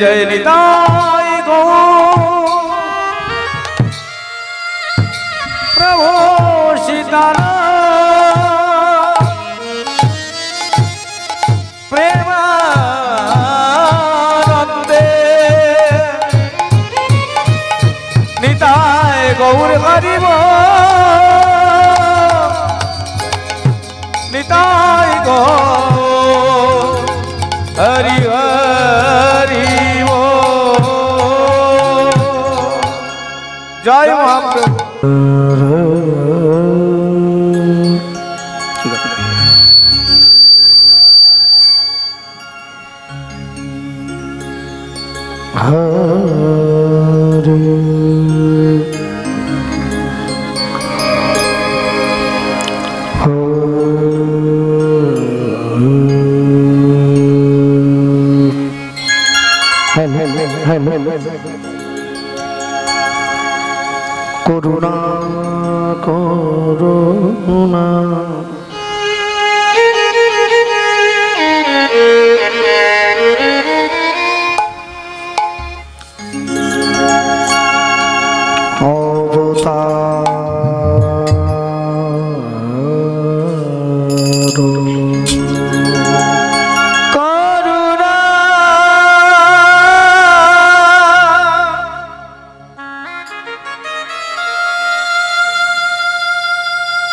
जय निताय गो। प्रभो सीतारा गौर हरिव निताय गौर जय Hey, hey, hey, hey, hey, hey, hey. করুণা করুণা।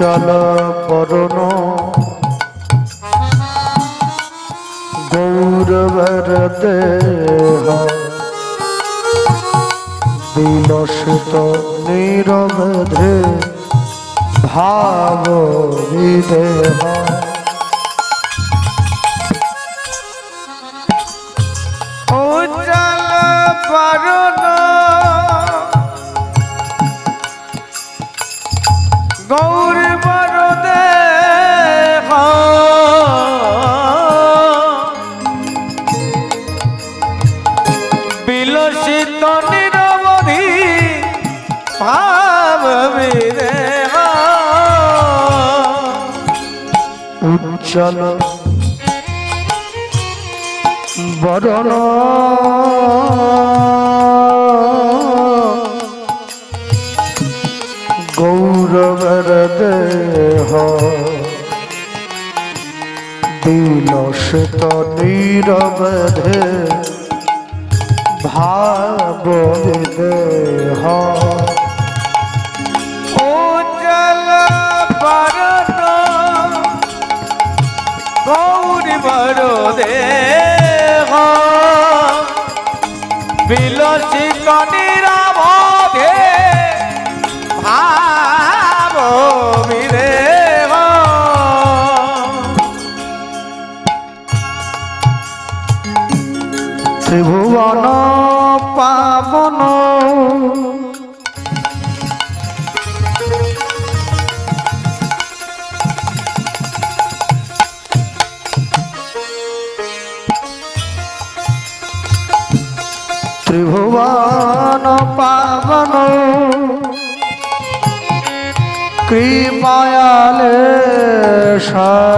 উজ্জ্বল করণ গৌরবর দেহ বিলসিত নিরবধে ভাব বিদেহ। গৌর বর দেহ বিলসিত নিরবধি উজ্জ্বল বরণ বিলসিত নীরবধে ভাব দেহ উজ্জ্বল বরণ গৌরী বড় দেহ বিলসিত নিরাবধে কৃপায়ালে সা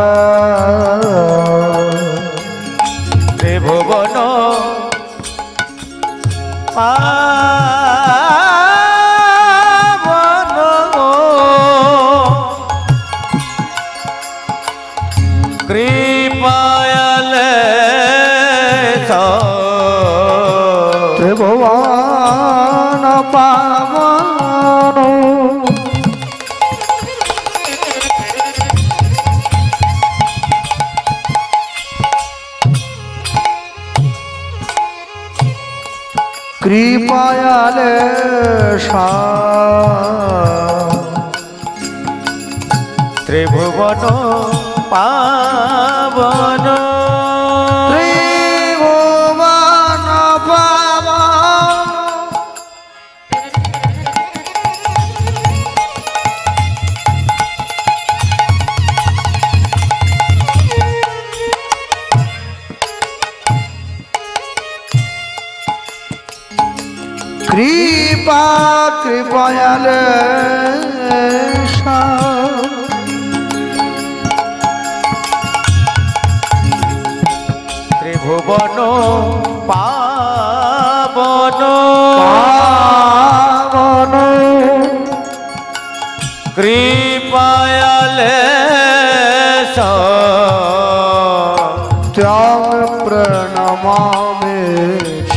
কৃপায়ালে ত্রিভুবন পাবন কৃপয়ালে ত্রিভুবন পাবন। পাবন। কৃপায়ালে ত্যাগ প্রণমামে চ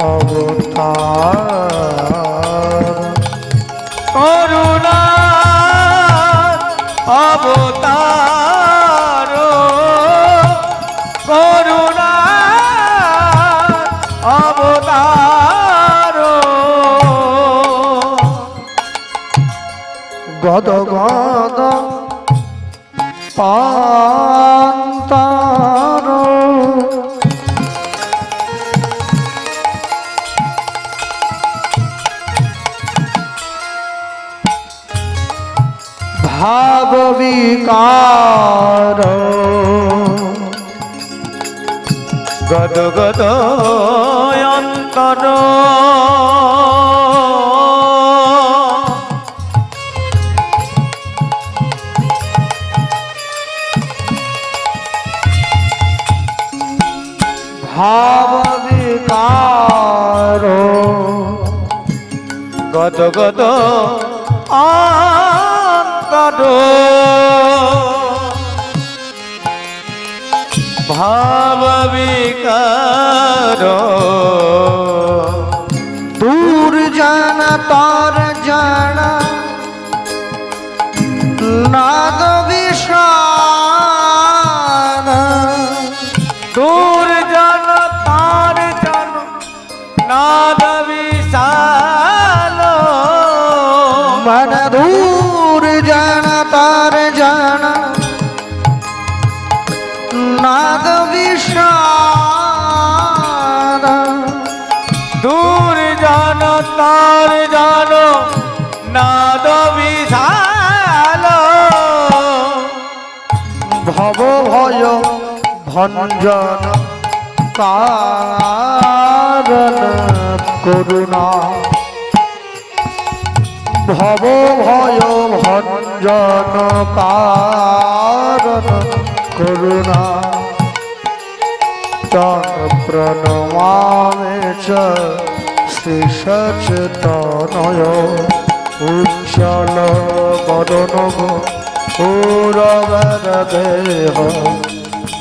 अवतार। करुणा अवतार। करुणा अवतार। गद ভাব বিকার গদ গদ অন্তর ভাব বিকার গদ গদ অন্তর ভাব বিকার দূর জান তার জানা নাদ বিষাদ দূর জন তার জন নাদ বিশাল মন দূর জান তার জানা নাদ বিষাদ দূর জন তার জন নাদ বিশাল ভব ভয় ভঞ্জন কারণ করুণা ভব ভয় ভঞ্জন কারণ করুণা। তন প্রণমামে চ শ্রী সচেতনয় উজ্জ্বল বদন পৌরবর দেহ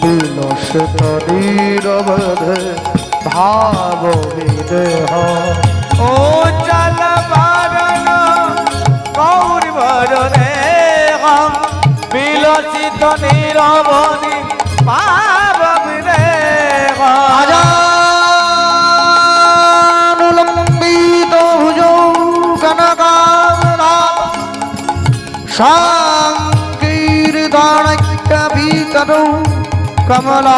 বিলসিত নীরবধে ভাব বিদেহ ও চল रावणी पावन देवा आजानुलंबित तो भुजो कनकामराम शांकीर्तनैकभीतरौ कमलावताक्षौ।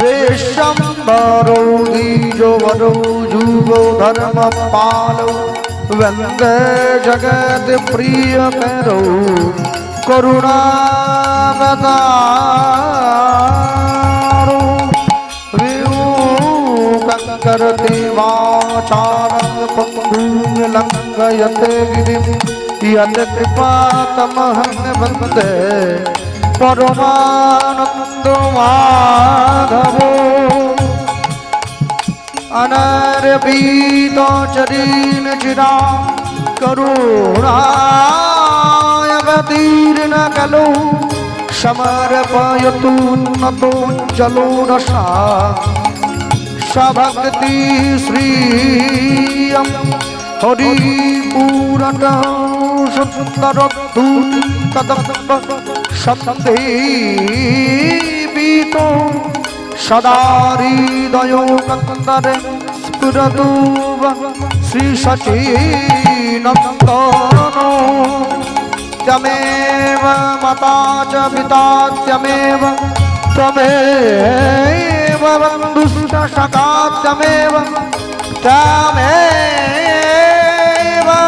वेशम्बरौ द्विजवरौ जुवो धर्मपालौ वंदे जगत प्रिय मेरो करुणा करते वाचारंग लंघयते गिरिम यत कृपा तमहन वंदे, परमानंद माधवो। अनर्पीतचरीन् चिरा करुणाय गतिर्न कलौ समर्पयतु जलो रसा सभक्ति श्रियं हरिपूरण सुन्दर सन्देवीतो सदा हृदयो कन्दरे स्फुरतु श्रीशचीनन्दनो। त्वमेव माता च पिता त्वमेव त्वमेव बन्धुश्च सखा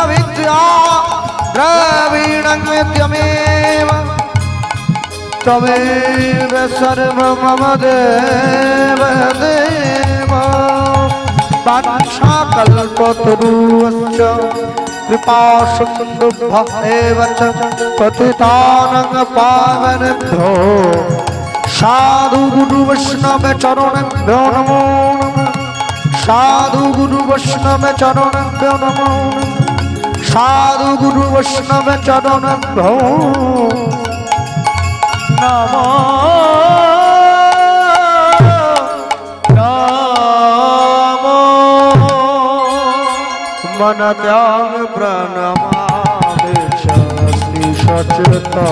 विद्या द्रवीणं त्वमेव। त्वमेव सर्वं मम देव वाञ्छाकल्पतरुश्च कृपा सिन्धुभ्येव च पतितानं पावनेभ्यो साधु गुरु वैष्णव चरणभ्यो नमो साधु गुरु वैष्णव चरणभ्यो नमो नमः। મન ત્યાગ પ્રણમાવે છે સચેતન.